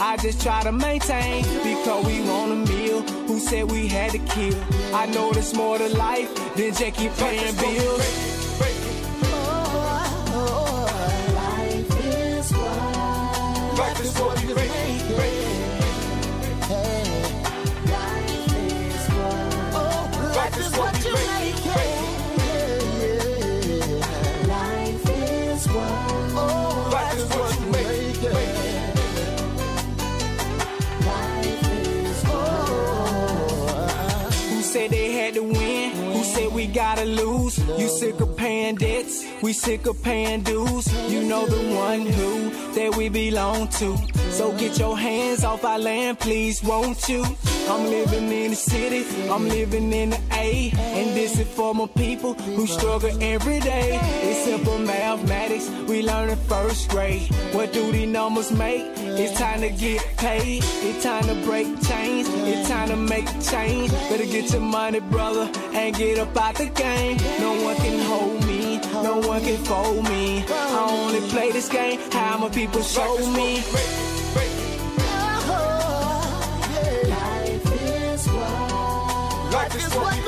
I just try to maintain because we want a meal. Who said we had to kill? I know there's more to life than keep paying bills. Gotta lose? You sick of paying debts? We sick of paying dues. You know the one who that we belong to. So get your hands off our land, please, won't you? I'm living in the city, I'm living in the A. This is for my people who struggle every day. It's simple mathematics, we learn in first grade. What do these numbers make? It's time to get paid. It's time to break chains. It's time to make a change. Better get your money, brother, and get up out the game. No one can hold me. No one can fold me. I only play this game how my people show me. Oh, Life is what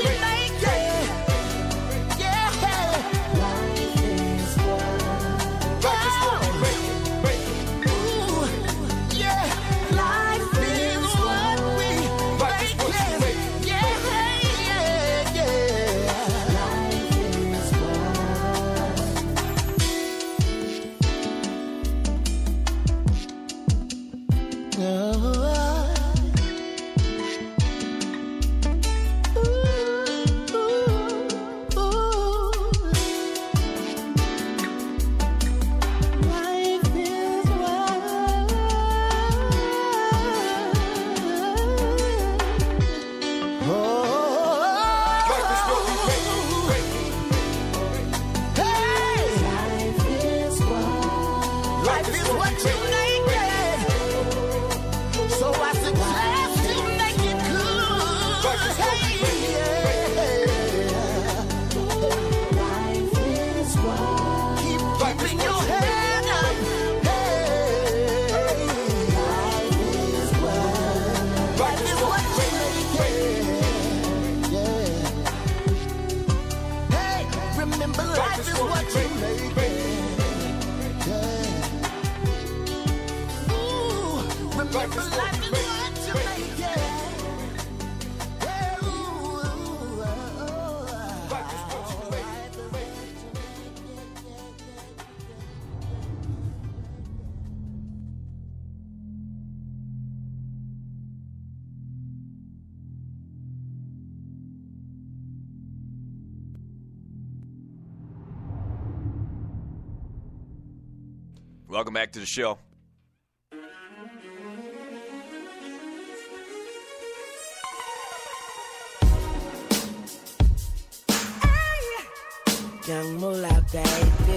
Welcome back to the show. Young Moolah, baby.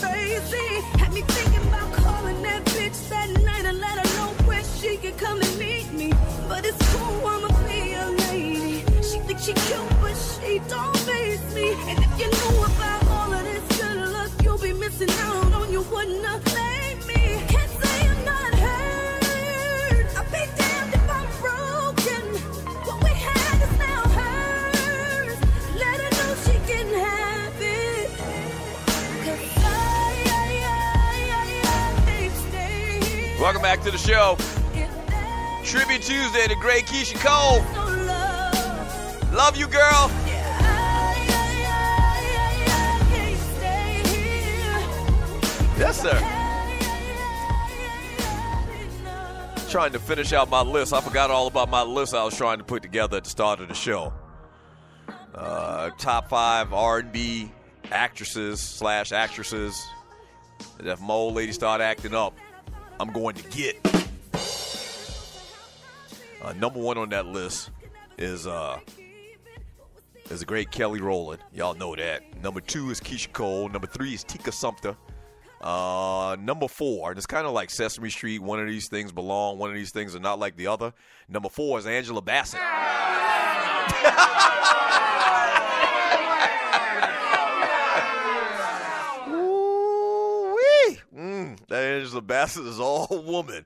Crazy. Had me thinking about calling that bitch that night and let her know where she could come and meet me. But it's cool, I'ma be a lady. She thinks she cute, but she don't face me. And if you knew Welcome back to the show. Tribute Tuesday to Great Keyshia Cole. love, you, girl. Yes, sir. Trying to finish out my list. I forgot all about my list I was trying to put together at the start of the show. Uh, top five R&B actresses slash actresses that old lady start acting up, I'm going to get. Uh, number one on that list is uh, is the great Kelly Rowland. Y'all know that. Number two is Keyshia Cole. Number three is Tika Sumpter. Uh, number four, and it's kind of like Sesame Street. One of these things belong. One of these things are not like the other. Number four is Angela Bassett. Ooh-wee. Mm, that Angela Bassett is all woman.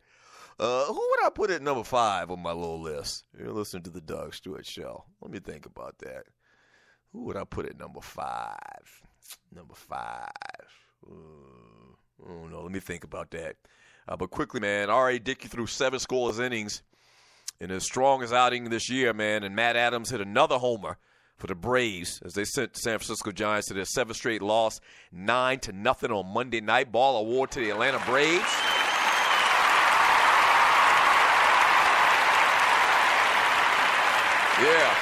Uh, who would I put at number five on my little list? You're listening to the Doug Stewart Show. Let me think about that. Who would I put at number five? Number five. Uh, I don't know. Let me think about that. Uh, but quickly, man, R.A. Dickey threw seven scoreless innings in his strongest outing this year, man. And Matt Adams hit another homer for the Braves as they sent San Francisco Giants to their seventh straight loss, nine to nothing on Monday night. Ball award to the Atlanta Braves. Yeah.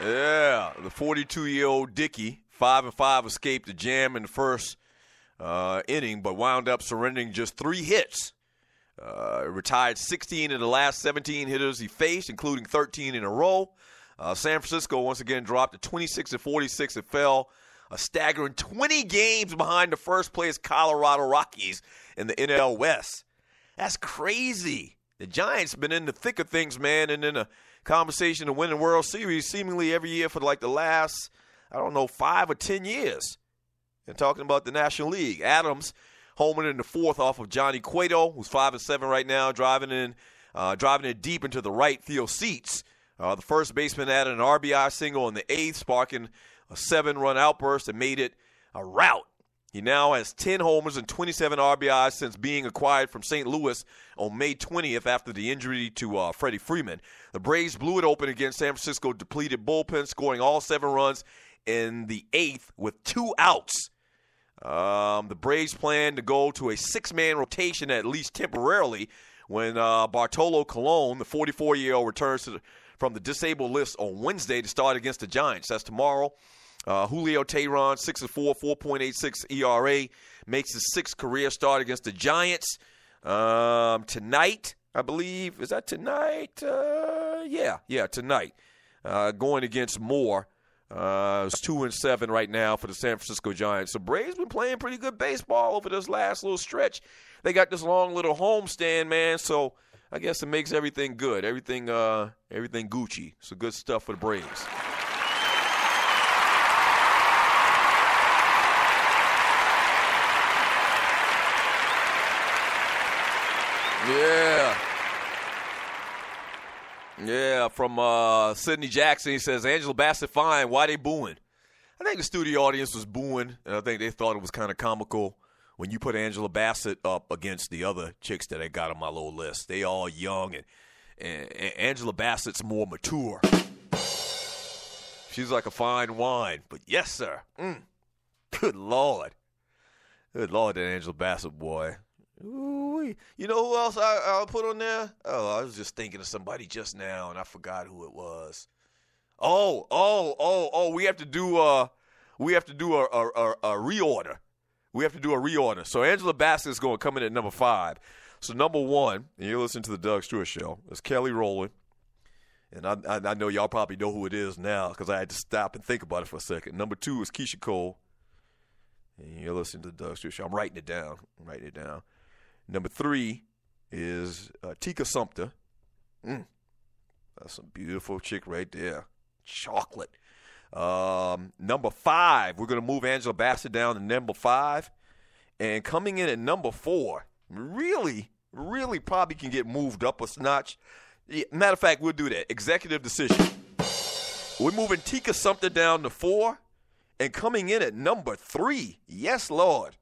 Yeah, the 42-year-old Dickey, five and five, escaped the jam in the first uh, inning, but wound up surrendering just three hits. Uh, retired 16 of the last 17 hitters he faced, including 13 in a row. Uh, San Francisco once again dropped to 26 and 46 and fell a staggering 20 games behind the first place Colorado Rockies in the NL West. That's crazy. The Giants have been in the thick of things, man, and in a conversation to win the World Series seemingly every year for like the last, I don't know, five or ten years. And talking about the National League, Adams homing in the fourth off of Johnny Cueto, who's five and seven right now, driving in, uh, driving it deep into the right field seats. Uh, the first baseman added an RBI single in the eighth, sparking a seven-run outburst that made it a rout. He now has 10 homers and 27 RBIs since being acquired from St. Louis on May 20th after the injury to uh, Freddie Freeman. The Braves blew it open against San Francisco depleted bullpen, scoring all seven runs in the eighth with two outs. Um, the Braves plan to go to a six-man rotation at least temporarily when uh, Bartolo Colon, the 44-year-old, returns the, from the disabled list on Wednesday to start against the Giants. That's tomorrow. Uh, Julio Teheran, 6 and 4, 4.86 ERA, makes his sixth career start against the Giants. Um, tonight, I believe, is that tonight? Uh, yeah, yeah, tonight. Uh, going against Moore. Uh, it's two and seven right now for the San Francisco Giants. So Braves been playing pretty good baseball over this last little stretch. They got this long little homestand, man. So I guess it makes everything good. Everything, uh, everything Gucci. So good stuff for the Braves. Yeah. Yeah, from uh, Sidney Jackson, he says, Angela Bassett fine. Why they booing? I think the studio audience was booing, and I think they thought it was kind of comical when you put Angela Bassett up against the other chicks that I got on my little list. They all young, and, and, and Angela Bassett's more mature. She's like a fine wine, but yes, sir. Mm. Good Lord. Good Lord, that Angela Bassett boy. Ooh, you know who else I, I'll put on there? Oh, I was just thinking of somebody just now, and I forgot who it was. Oh, oh, oh, oh! We have to do uh, we have to do a a, a, a reorder. We have to do a reorder. So Angela Bassett is going to come in at number five. So number one, and you're listening to the Doug Stewart Show. Is Kelly Rowland, and I, I I know y'all probably know who it is now because I had to stop and think about it for a second. Number two is Keyshia Cole. And you're listening to the Doug Stewart Show. I'm writing it down. I'm writing it down. Number three is uh, Tika Sumpter. Mm. That's a beautiful chick right there. Chocolate. Um, number five, we're going to move Angela Bassett down to number five. And coming in at number four, really, really probably can get moved up a notch. Yeah, matter of fact, we'll do that. Executive decision. We're moving Tika Sumpter down to four. And coming in at number three, yes, Lord,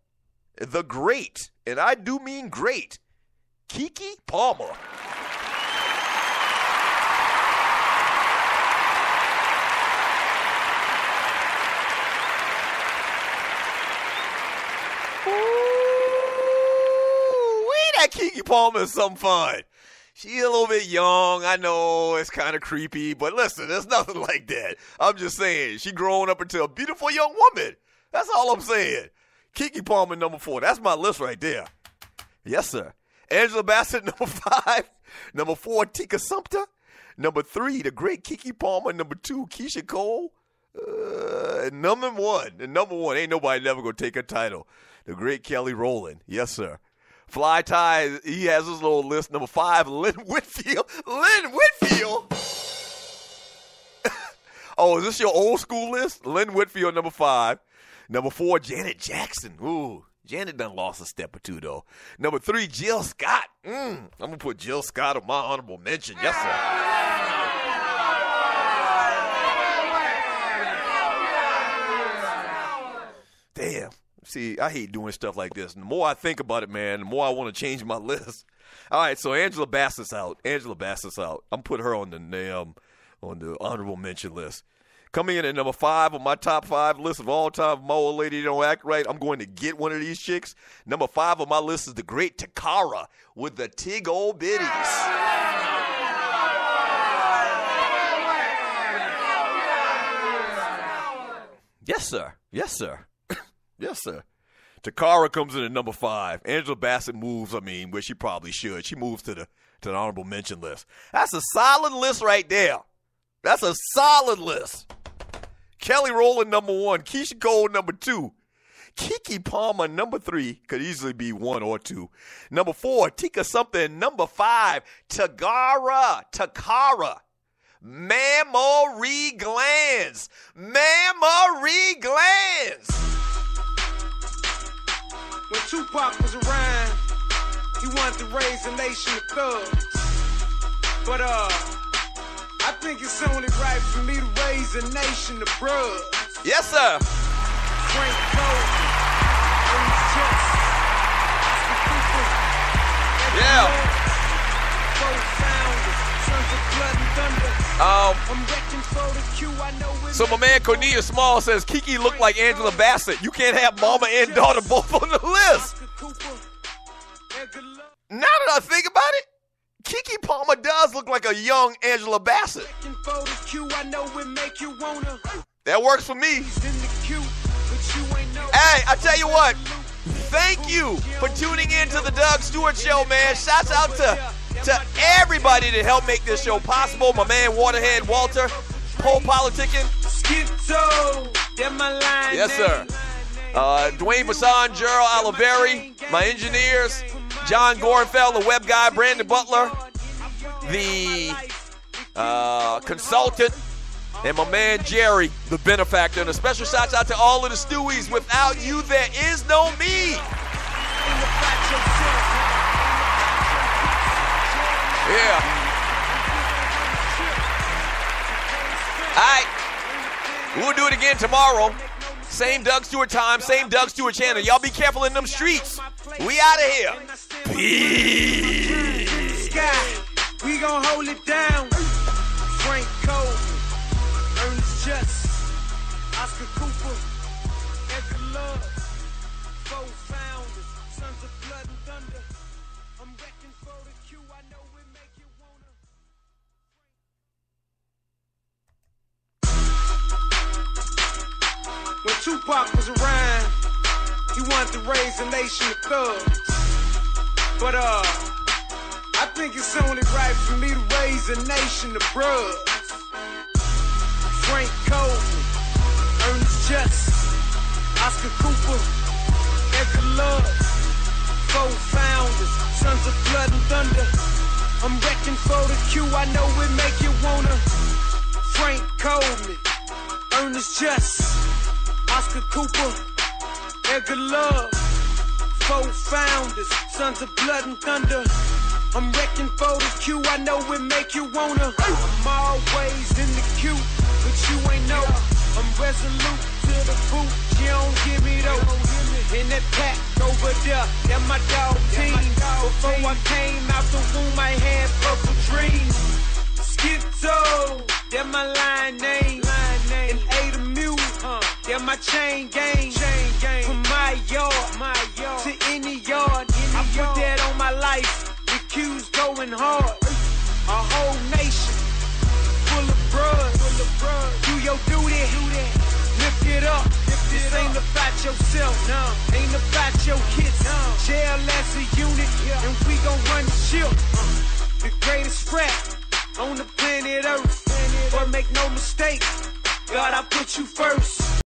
the great, and I do mean great, Keke Palmer. That Keke Palmer is some fun. She's a little bit young. I know it's kind of creepy, but listen, there's nothing like that. I'm just saying, she growing up into a beautiful young woman. That's all I'm saying. Keke Palmer, number four. That's my list right there. Yes, sir. Angela Bassett, number five. Number four, Tika Sumpter. Number three, the great Keke Palmer. Number two, Keyshia Cole. Uh, number one, and number one, ain't nobody never gonna take a title. The great Kelly Rowland. Yes, sir. Fly tie, he has his little list. Number five, Lynn Whitfield. Lynn Whitfield. oh, is this your old school list? Lynn Whitfield, number five. Number four, Janet Jackson. Ooh, Janet done lost a step or two though. Number three, Jill Scott. Mm, I'm gonna put Jill Scott on my honorable mention. Yes, sir. Damn. See, I hate doing stuff like this. The more I think about it, man, the more I want to change my list. All right, so Angela Bassett's out. Angela Bassett's out. I'm put her on the um, on the honorable mention list. Coming in at number five on my top five list of all time, my old lady don't act right. I'm going to get one of these chicks. Number five on my list is the great Takara with the Tig Old Biddies. Yes, sir. Yes, sir. yes, sir. Takara comes in at number five. Angela Bassett moves, I mean, where she probably should. She moves to the to the honorable mention list. That's a solid list right there. That's a solid list. Kelly Rowland number one, Keyshia Cole number two, Keke Palmer number three could easily be one or two. Number four, Tika something. Number five, Tagara Takara. Mammary glands. Mammary glands. When Tupac was around, he wanted to raise a nation of thugs. But uh, think it's only right for me to raise a nation of bruhs. Yes, sir. Frank Cole, Ernest Just, Oscar Yeah. Love, Four founders, Sons of Blood and Thunder. Um, I'm wrecking for the Q, I know it so my man Cornelius Small says Keke looked like Angela Bassett. You can't have mama and daughter both on the list. Oscar Cooper, Edgar Love. Now that I think about it, Keke Palmer does look like a young Angela Bassett. Wrecking for the Q, I know it make you wanna. That works for me. He's in the queue, but you ain't know. Hey, I tell you what. Thank you for tuning in to the Doug Stewart Show, man. Shouts out to to everybody that helped make this show possible. My man Waterhead Walter, pole politicking. Schizo, that my line Yes, sir. Uh, Dwayne Bassan, Gerald Oliveri, my engineers, John Gorenfeld, the web guy, Brandon Butler, the uh, consultant, and my man Jerry, the benefactor. And a special shout out to all of the Stewies. Without you, there is no me. Yeah. All right. We'll do it again tomorrow. Same Doug Stewart time, same Doug Stewart channel. Y'all be careful in them streets. We out of here. Peace. Sky, we gon' hold it down. Nation of thugs. But uh, I think it's only right for me to raise a nation of bruhs. Frank Cole, Ernest Just, Oscar Cooper, Edgar Love, four founders, Sons of Blood and Thunder. I'm wrecking for the Q, I know it make you wanna. Frank Coleman, Ernest Just, Oscar Cooper, Edgar Love, four founders, Sons of Blood and Thunder. I'm wrecking for the Q, I know it make you wanna. I'm always in the queue, but you ain't know. I'm resolute to the boot, you don't give me though. In that pack over there, that my dog team. Before I came out the womb, I had purple dreams. Schizo, that my line name. And Ada Mule, that my chain gang. From my yard, ain't about yourself. No. Ain't about your kids. No. Jail as a unit. yeah. And we gon' run the ship. Uh, the greatest rap on the planet Earth. But make no mistake, God, I put you first.